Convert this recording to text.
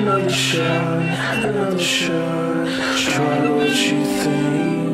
Another shot, another shot. Try what you think.